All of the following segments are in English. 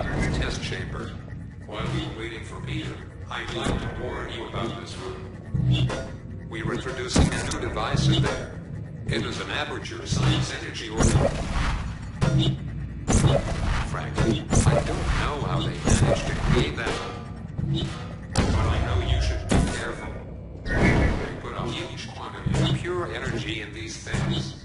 Test chamber. While we were waiting for Peter, I'd like to warn you about this room. We're introducing a new device in there. It is an aperture science energy order. Frankly, I don't know how they managed to create that. But I know you should be careful. They put a huge quantity of pure energy in these things.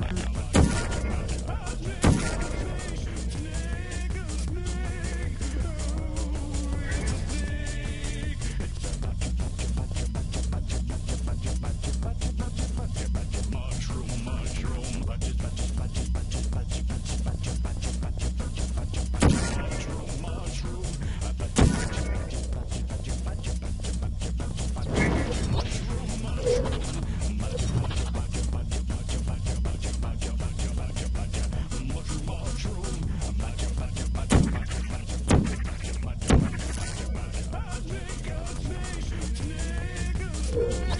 Bye. Yeah.